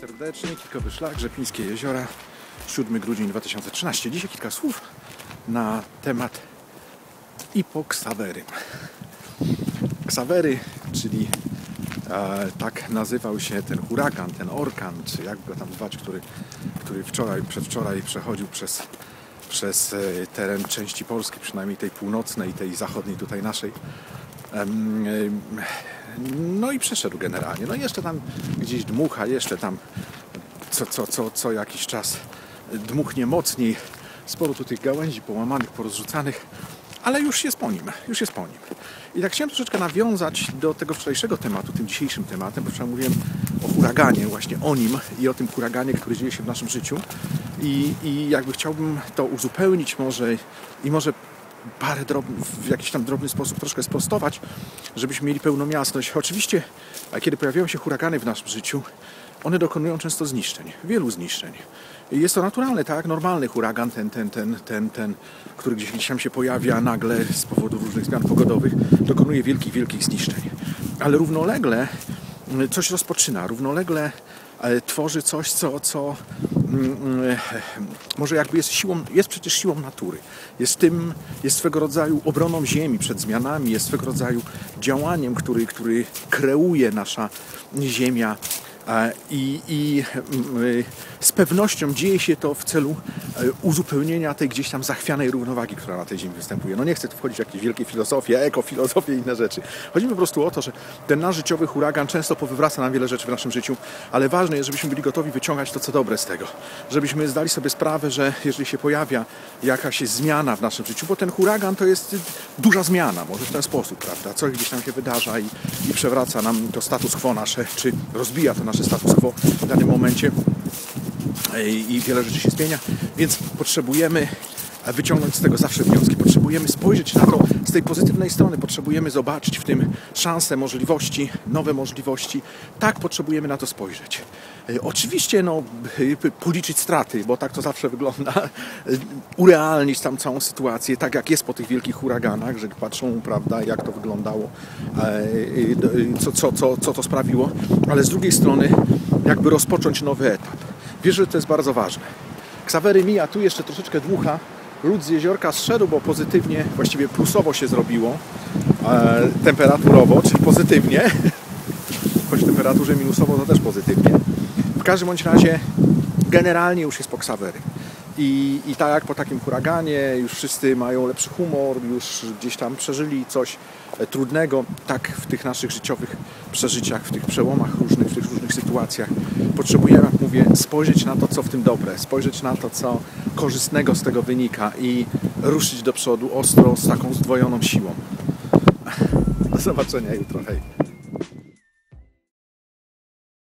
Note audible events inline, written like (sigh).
serdecznie, Kikowy Szlak, Rzepińskie Jeziora, 7 grudzień 2013. Dzisiaj kilka słów na temat ipoksawery. Ksawery, czyli e, tak nazywał się ten huragan, ten orkan, czy jak go tam zwać, który, który wczoraj, przedwczoraj przechodził przez, przez e, teren części Polski, przynajmniej tej północnej, tej zachodniej, tutaj naszej. Em, em, No i przeszedł generalnie. No jeszcze tam gdzieś dmucha, jeszcze tam co, co, co, co jakiś czas dmuchnie mocniej. Sporo tu tych gałęzi połamanych, porozrzucanych, ale już jest po nim, już jest po nim. I tak chciałem troszeczkę nawiązać do tego wczorajszego tematu, tym dzisiejszym tematem, bo wczoraj mówiłem o huraganie, właśnie o nim i o tym huraganie, który dzieje się w naszym życiu. I, i jakby chciałbym to uzupełnić może i może parę drob, w jakiś tam drobny sposób troszkę sprostować, żebyśmy mieli pełną jasność. Oczywiście, kiedy pojawiają się huragany w naszym życiu, one dokonują często zniszczeń, wielu zniszczeń. I jest to naturalne, tak? Normalny huragan, ten, ten, ten, ten, ten, który gdzieś tam się pojawia nagle z powodu różnych zmian pogodowych, dokonuje wielkich, wielkich zniszczeń. Ale równolegle mm, coś rozpoczyna, równolegle e, tworzy coś, co, co może jakby jest siłą, jest przecież siłą natury. Jest tym, jest swego rodzaju obroną ziemi przed zmianami, jest swego rodzaju działaniem, który, który kreuje nasza ziemia. E, I, I mm, z pewnością dzieje się to w celu uzupełnienia tej gdzieś tam zachwianej równowagi, która na tej ziemi występuje. No nie chcę tu wchodzić w jakieś wielkie filozofie, ekofilozofie i inne rzeczy. Chodzi mi po prostu o to, że ten nasz życiowy huragan często powywraca nam wiele rzeczy w naszym życiu, ale ważne jest, żebyśmy byli gotowi wyciągać to, co dobre z tego. Żebyśmy zdali sobie sprawę, że jeżeli się pojawia jakaś zmiana w naszym życiu, bo ten huragan to jest duża zmiana, może w ten sposób, prawda? Coś gdzieś tam się wydarza i, i przewraca nam to status quo nasze, czy rozbija to nasze status quo w danym momencie i wiele rzeczy się zmienia, więc potrzebujemy wyciągnąć z tego zawsze wnioski. Potrzebujemy spojrzeć na to z tej pozytywnej strony, potrzebujemy zobaczyć w tym szanse, możliwości, nowe możliwości. Tak potrzebujemy na to spojrzeć. E, Oczywiście no, policzyć straty, bo tak to zawsze wygląda, E, urealnić tam całą sytuację, tak jak jest po tych wielkich huraganach, że patrzą, prawda, jak to wyglądało, e, e, co, co, co, co to sprawiło, ale z drugiej strony jakby rozpocząć nowy etap. Wierzę, że to jest bardzo ważne. Ksawery mija, tu jeszcze troszeczkę dmucha. Lód z jeziorka zszedł, bo pozytywnie, właściwie plusowo się zrobiło, e, temperaturowo, czyli pozytywnie. (laughs) Choć w temperaturze minusowo to też pozytywnie. W każdym bądź razie generalnie już jest po ksawery. I, I tak jak po takim huraganie już wszyscy mają lepszy humor, już gdzieś tam przeżyli coś e, trudnego, tak w tych naszych życiowych przeżyciach, w tych przełomach różnych, w tych różnych sytuacjach potrzebujemy, jak mówię, spojrzeć na to, co w tym dobre, spojrzeć na to, co korzystnego z tego wynika i ruszyć do przodu ostro, z taką zdwojoną siłą. (laughs) Do zobaczenia jutro, hej.